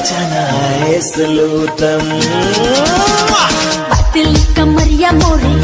जाना है सलूतम कमरिया मोरे